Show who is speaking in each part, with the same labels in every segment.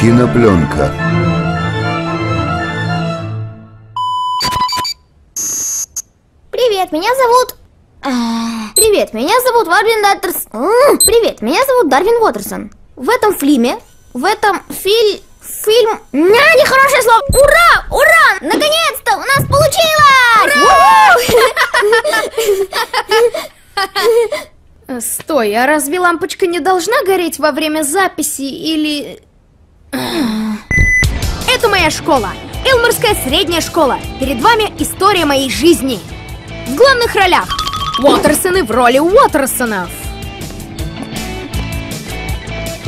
Speaker 1: Кинопленка.
Speaker 2: Привет, меня зовут... А, Привет, меня зовут Дарвин Уотерс... М, Привет, меня зовут Дарвин Уотерсон. В этом фильме, в этом филь... Фильм... Ня, нехорошее слово! Ура! Ура! Наконец-то! У нас получилось!
Speaker 3: Стой, а разве лампочка не должна гореть во время записи или... Это моя школа. Элморская средняя школа. Перед вами история моей жизни. В главных ролях Уотерсоны в роли Уотерсонов.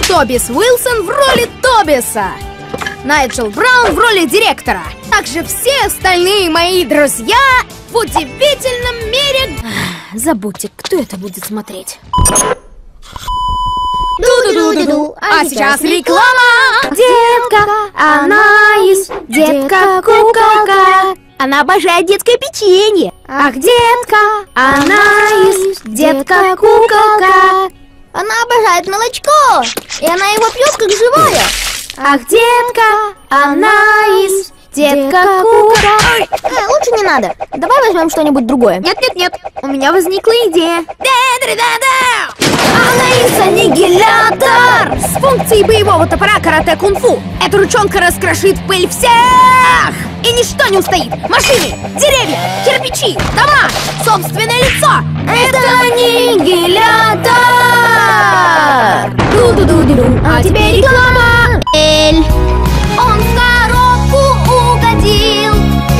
Speaker 3: Тобис Уилсон в роли Тобиса. Найджел Браун в роли директора. Также все остальные мои друзья в удивительном мире... Забудьте, кто это будет смотреть.
Speaker 2: Ду-ду-ду-ду-ду.
Speaker 3: А сейчас реклама! Детка, она из детка куколка. Она обожает детское печенье. Ах, детка, она из детка куколка.
Speaker 2: Она обожает молочко, и она его пьет как живое.
Speaker 3: Ах, детка, она из детка куколка.
Speaker 2: Э, лучше не надо. Давай возьмем что-нибудь другое.
Speaker 3: Нет, нет, нет, у меня возникла идея. Анаис аннигилятор с функцией боевого топора карате кунг-фу. Эта ручонка раскрошит пыль всех! И ничто не устоит. Машины, деревья, кирпичи, дома, собственное лицо. Это аннигилятор! Ду-ду-ду-ду-ду. А теперь реклама.
Speaker 2: Эль. Он в коробку угодил,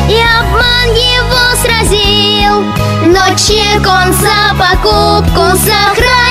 Speaker 2: и обман его сразил. Но чек он за покупку сохранил.